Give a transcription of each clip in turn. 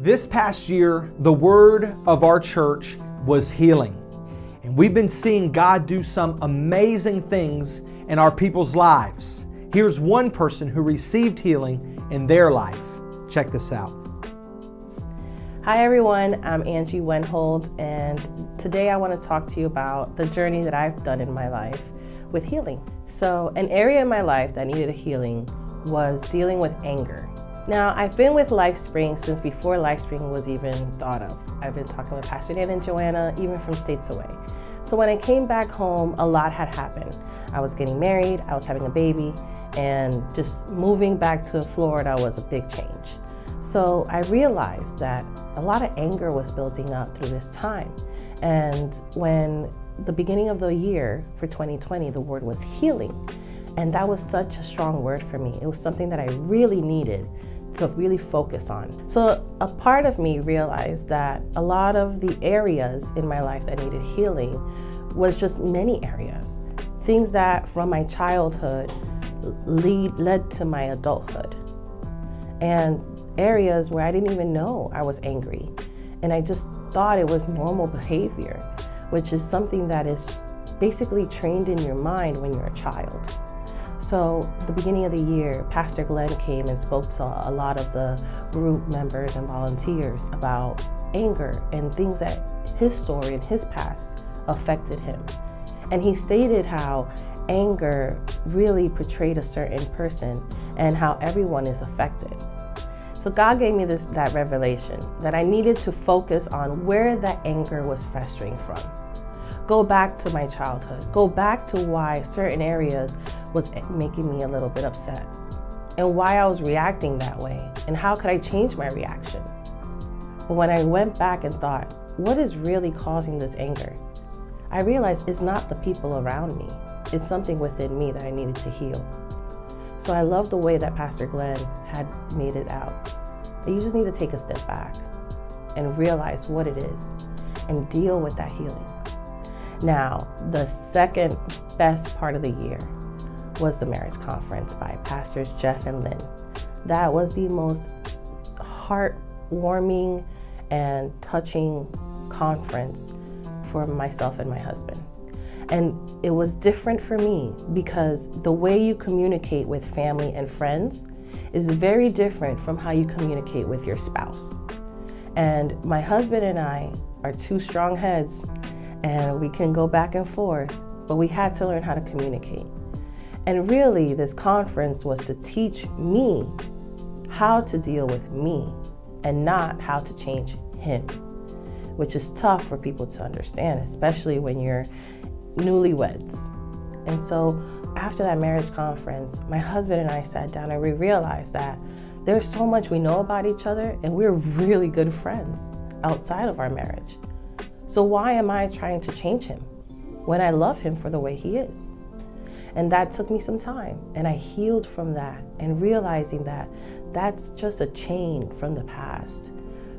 This past year, the word of our church was healing. And we've been seeing God do some amazing things in our people's lives. Here's one person who received healing in their life. Check this out. Hi everyone, I'm Angie Wenhold, and today I want to talk to you about the journey that I've done in my life with healing. So, an area in my life that needed a healing was dealing with anger. Now, I've been with LifeSpring since before LifeSpring was even thought of. I've been talking with Pastor Dan and Joanna, even from states away. So, when I came back home, a lot had happened. I was getting married, I was having a baby, and just moving back to Florida was a big change. So I realized that a lot of anger was building up through this time. And when the beginning of the year for 2020, the word was healing. And that was such a strong word for me. It was something that I really needed to really focus on. So a part of me realized that a lot of the areas in my life that needed healing was just many areas. Things that from my childhood lead led to my adulthood. And areas where I didn't even know I was angry. And I just thought it was normal behavior, which is something that is basically trained in your mind when you're a child. So, the beginning of the year, Pastor Glenn came and spoke to a lot of the group members and volunteers about anger and things that his story and his past affected him. And he stated how anger really portrayed a certain person and how everyone is affected. So God gave me this that revelation that I needed to focus on where that anger was festering from. Go back to my childhood. Go back to why certain areas was making me a little bit upset and why I was reacting that way and how could I change my reaction. But when I went back and thought, what is really causing this anger? I realized it's not the people around me. It's something within me that I needed to heal. So I love the way that Pastor Glenn had made it out. That you just need to take a step back and realize what it is and deal with that healing. Now, the second best part of the year was the marriage conference by Pastors Jeff and Lynn. That was the most heartwarming and touching conference for myself and my husband. And it was different for me because the way you communicate with family and friends is very different from how you communicate with your spouse. And my husband and I are two strong heads and we can go back and forth, but we had to learn how to communicate. And really, this conference was to teach me how to deal with me and not how to change him, which is tough for people to understand, especially when you're newlyweds. And so after that marriage conference, my husband and I sat down and we realized that there's so much we know about each other and we're really good friends outside of our marriage. So why am I trying to change him when I love him for the way he is? And that took me some time and I healed from that and realizing that that's just a chain from the past,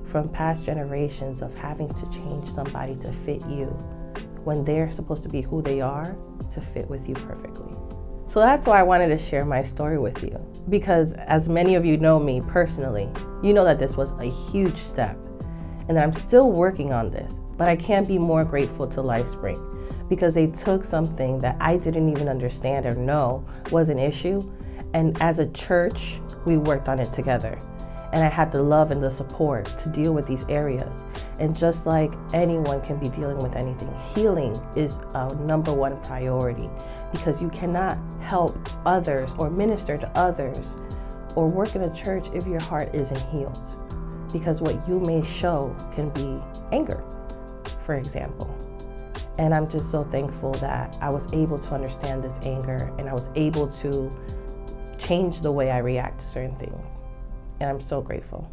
from past generations of having to change somebody to fit you when they're supposed to be who they are to fit with you perfectly. So that's why I wanted to share my story with you. Because as many of you know me personally, you know that this was a huge step and I'm still working on this. But I can't be more grateful to LifeSpring because they took something that I didn't even understand or know was an issue. And as a church, we worked on it together and I had the love and the support to deal with these areas. And just like anyone can be dealing with anything, healing is a number one priority because you cannot help others or minister to others or work in a church if your heart isn't healed. Because what you may show can be anger, for example. And I'm just so thankful that I was able to understand this anger and I was able to change the way I react to certain things and I'm so grateful.